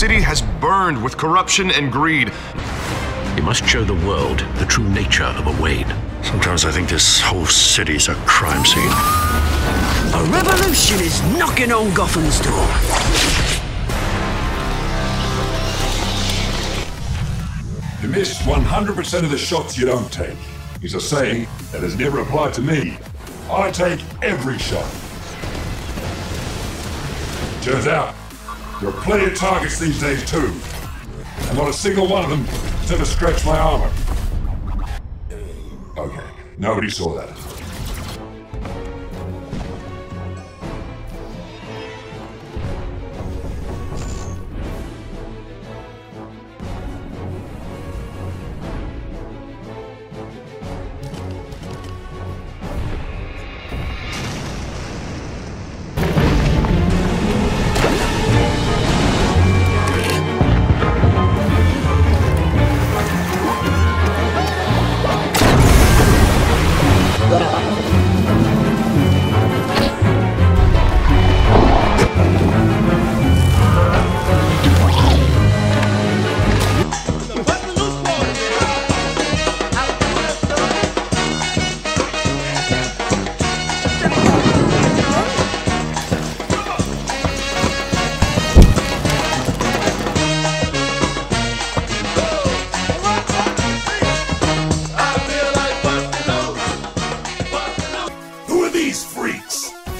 city has burned with corruption and greed. You must show the world the true nature of a Wayne. Sometimes I think this whole city's a crime scene. A revolution is knocking on Gotham's door. You miss 100% of the shots you don't take. It's a saying that has never applied to me. I take every shot. Turns out, there are plenty of targets these days too. And not a single one of them has ever scratched my armor. Okay, nobody saw that.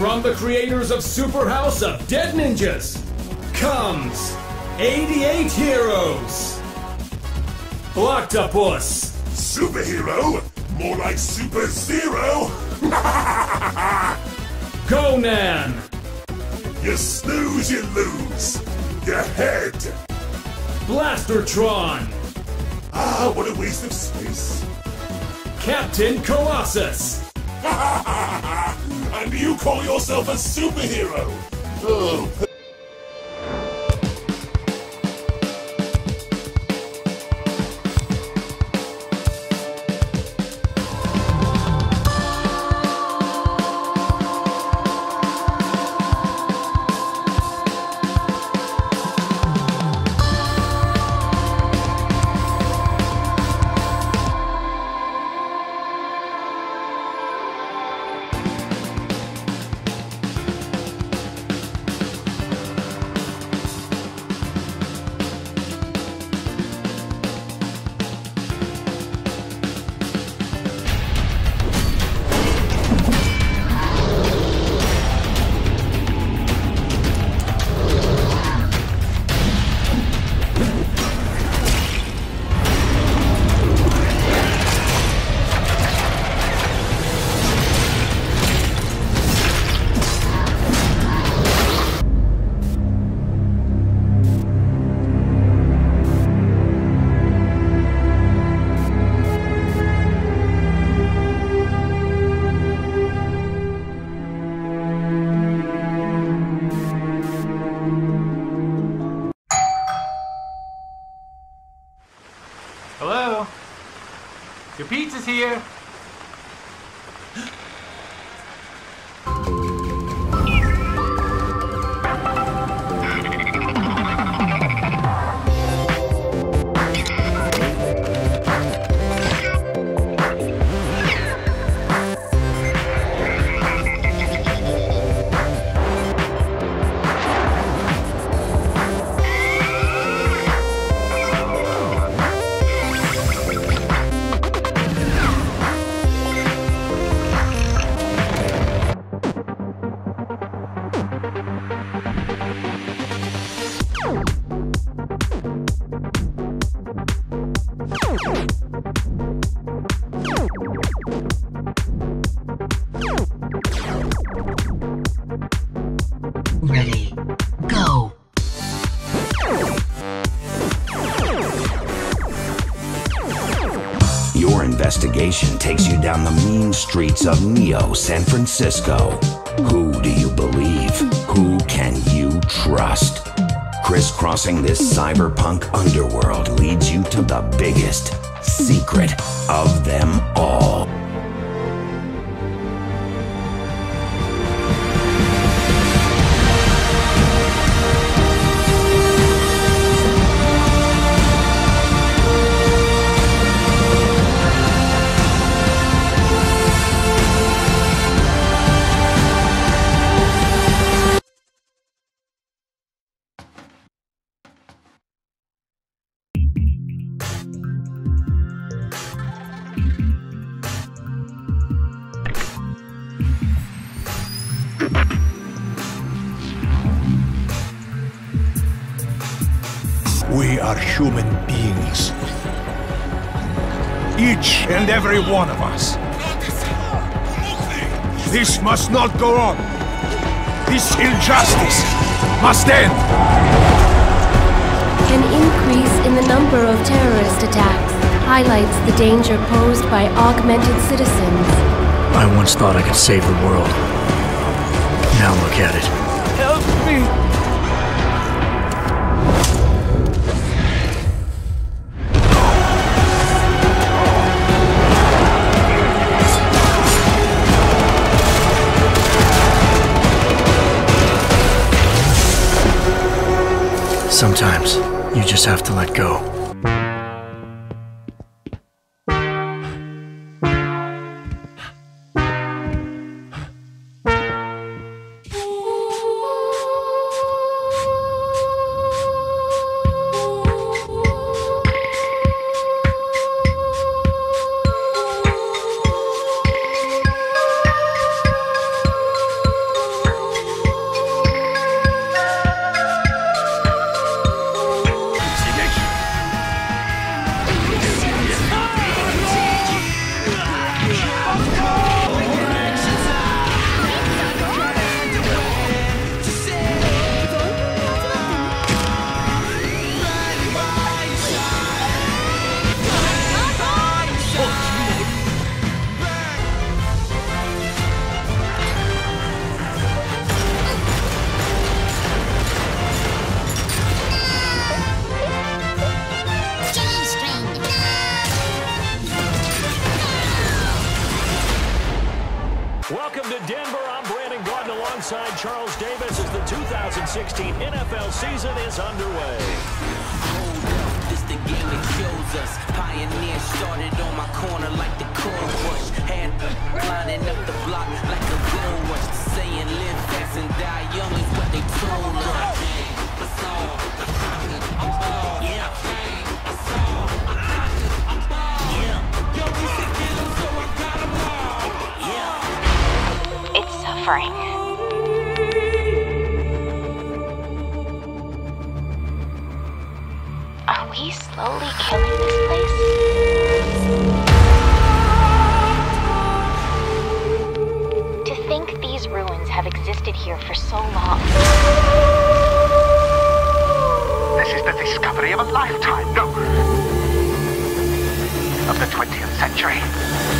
From the creators of Super House of Dead Ninjas comes 88 Heroes. Octopus, Superhero? More like Super Zero? Conan, You snooze, you lose. Your head. Blastertron, Ah, what a waste of space. Captain Colossus, and you call yourself a superhero? Oh, here. Ready. Go. Your investigation takes you down the mean streets of Neo, San Francisco. Who do you believe? Who can you trust? Crisscrossing this cyberpunk underworld leads you to the biggest secret of them all. Each and every one of us. This must not go on. This injustice must end. An increase in the number of terrorist attacks highlights the danger posed by augmented citizens. I once thought I could save the world. Now look at it. Help me! Sometimes, you just have to let go. Alongside Charles Davis as the 2016 NFL season is underway. This the game that chose us. Pioneer started on my corner like the corn rush. Had lining up the block like a gold rush. Saying live fast and die young is what they told us. Yeah. It's suffering. This is the discovery of a lifetime, no. Of the 20th century.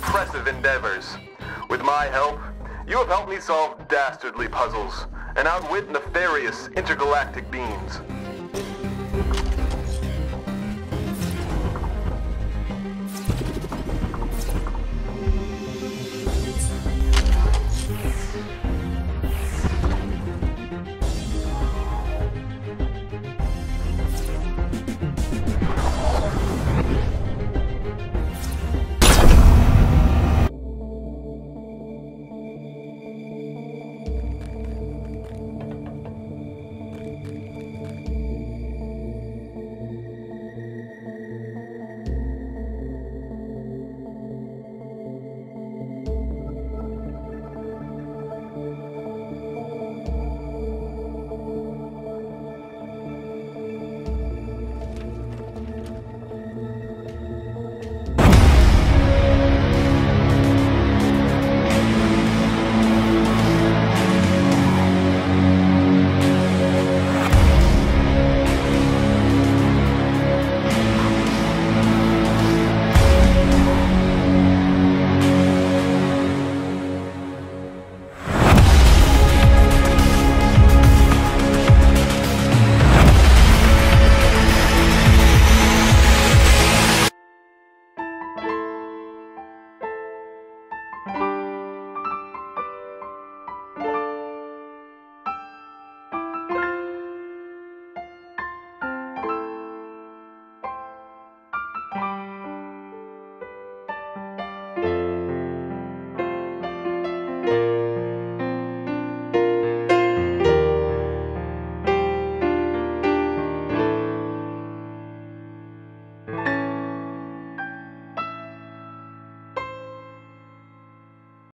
Impressive endeavors. With my help, you have helped me solve dastardly puzzles and outwit nefarious intergalactic beings.